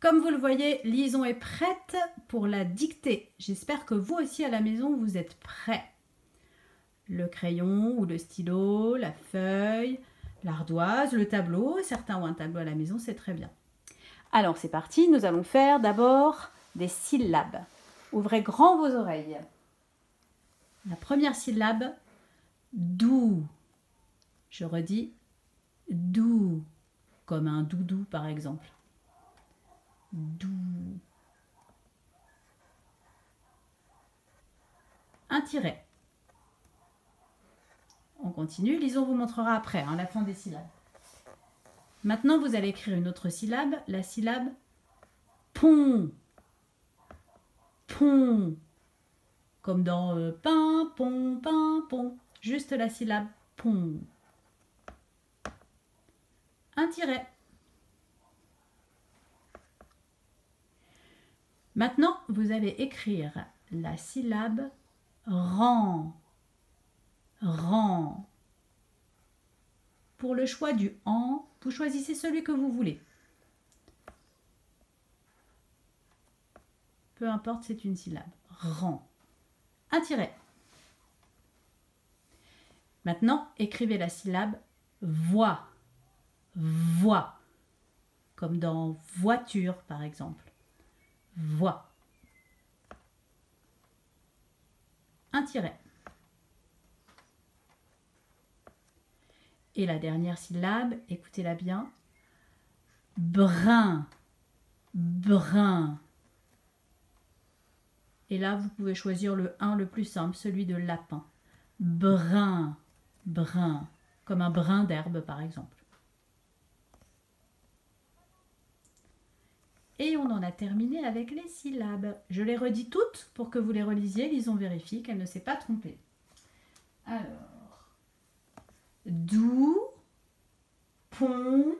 Comme vous le voyez, Lison est prête pour la dictée. J'espère que vous aussi à la maison, vous êtes prêts. Le crayon ou le stylo, la feuille, l'ardoise, le tableau. Certains ont un tableau à la maison, c'est très bien. Alors c'est parti, nous allons faire d'abord des syllabes. Ouvrez grand vos oreilles. La première syllabe, doux. Je redis, doux, comme un doudou par exemple. Doux. Un tiret. On continue. Lison vous montrera après, hein, la fin des syllabes. Maintenant, vous allez écrire une autre syllabe, la syllabe pont. Pont. Comme dans euh, pain, pont, pain. Juste la syllabe pont. Un tiret. Maintenant, vous allez écrire la syllabe rang. Rang. Pour le choix du en, vous choisissez celui que vous voulez. Peu importe, c'est une syllabe. Rang. Un tiret. Maintenant, écrivez la syllabe voix. Voix. Comme dans voiture, par exemple. Voix. Un tiret. Et la dernière syllabe, écoutez-la bien. Brun. Brun. Et là, vous pouvez choisir le 1 le plus simple, celui de lapin. Brun. Brun. Comme un brin d'herbe, par exemple. Et on en a terminé avec les syllabes. Je les redis toutes pour que vous les relisiez. Lison vérifie qu'elle ne s'est pas trompée. Alors doux, pont,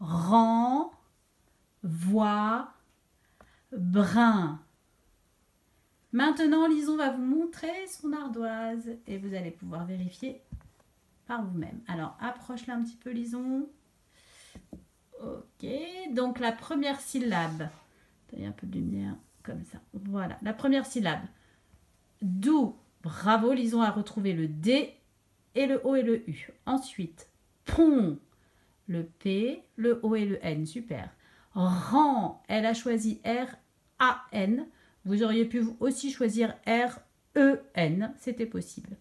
rang, voix, brun. Maintenant, Lison va vous montrer son ardoise et vous allez pouvoir vérifier par vous-même. Alors, approche-la un petit peu, Lison. Ok, donc la première syllabe. Il y a un peu de lumière comme ça. Voilà, la première syllabe. Doux. Bravo, Lison a retrouvé le D et le O et le U. Ensuite, pont, le P, le O et le N. Super. Rang, elle a choisi R, A, N. Vous auriez pu aussi choisir R, E, N. C'était possible.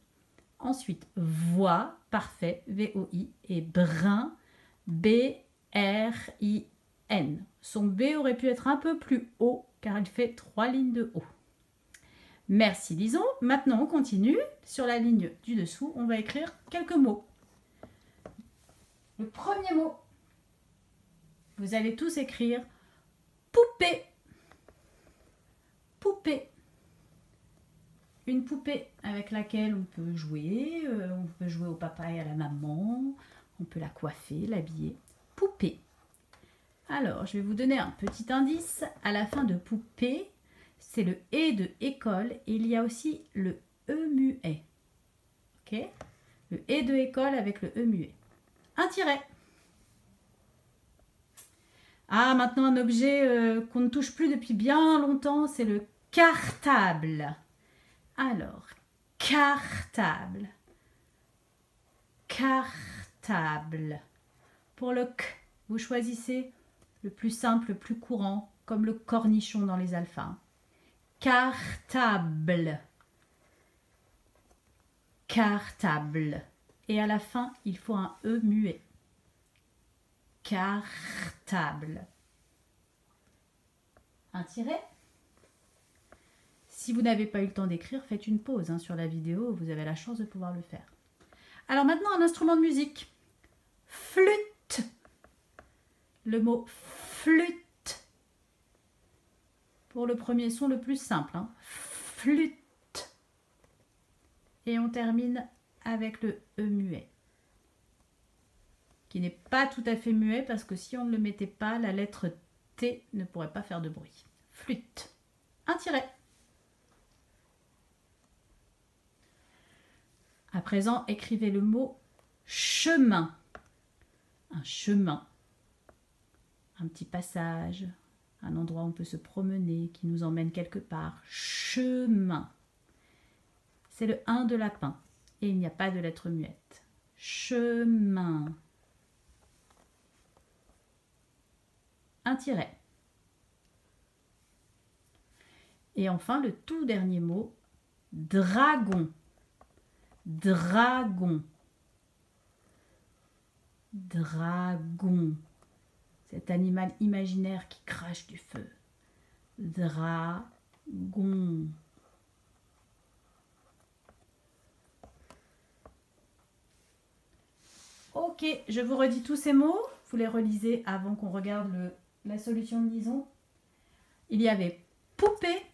Ensuite, voix, parfait, V-O-I. Et brin, B, R, I, N. Son B aurait pu être un peu plus haut car il fait trois lignes de haut. Merci Lison. Maintenant, on continue. Sur la ligne du dessous, on va écrire quelques mots. Le premier mot, vous allez tous écrire poupée. Poupée. Une poupée avec laquelle on peut jouer. Euh, on peut jouer au papa et à la maman. On peut la coiffer, l'habiller. Poupée. Alors, je vais vous donner un petit indice. À la fin de poupée, c'est le E de école et il y a aussi le E muet. Ok? Le E de école avec le E muet. Un tiret. Ah, maintenant un objet euh, qu'on ne touche plus depuis bien longtemps, c'est le cartable. Alors, cartable. Cartable. Pour le K, vous choisissez le plus simple, le plus courant, comme le cornichon dans les alphas cartable. Cartable. Et à la fin, il faut un E muet. Cartable. Un tiret? Si vous n'avez pas eu le temps d'écrire, faites une pause hein, sur la vidéo, vous avez la chance de pouvoir le faire. Alors maintenant, un instrument de musique. Flûte. Le mot flûte pour le premier son le plus simple. Hein. Flûte. Et on termine avec le E muet. Qui n'est pas tout à fait muet parce que si on ne le mettait pas, la lettre T ne pourrait pas faire de bruit. Flûte. Un tiret. À présent, écrivez le mot chemin. Un chemin. Un petit passage, un endroit où on peut se promener, qui nous emmène quelque part. Chemin. C'est le 1 de lapin et il n'y a pas de lettre muette. Chemin. Un tiret. Et enfin, le tout dernier mot, dragon. Dragon. Dragon. Cet animal imaginaire qui crache du feu. Dragon. Ok, je vous redis tous ces mots. Vous les relisez avant qu'on regarde la solution de liaison. Il y avait poupée,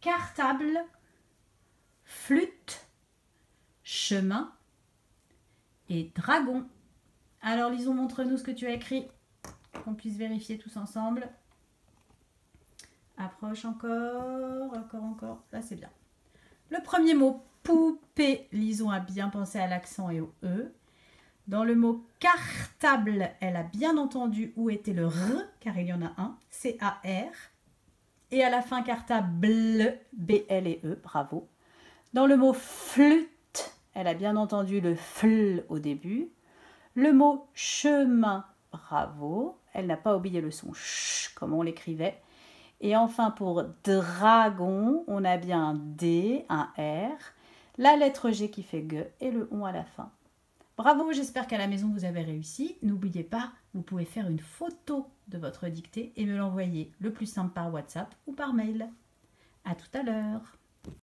cartable, flûte, chemin et dragon. Alors Lison, montre-nous ce que tu as écrit, qu'on puisse vérifier tous ensemble. Approche encore, encore, encore. Là, c'est bien. Le premier mot, poupée, Lison a bien pensé à l'accent et au E. Dans le mot cartable, elle a bien entendu où était le R, car il y en a un, C-A-R. Et à la fin, cartable, B-L et E, bravo. Dans le mot flûte, elle a bien entendu le fl au début. Le mot chemin, bravo. Elle n'a pas oublié le son ch, comme on l'écrivait. Et enfin, pour dragon, on a bien un D, un R, la lettre G qui fait G et le ON à la fin. Bravo, j'espère qu'à la maison vous avez réussi. N'oubliez pas, vous pouvez faire une photo de votre dictée et me l'envoyer le plus simple par WhatsApp ou par mail. À tout à l'heure.